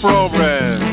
program.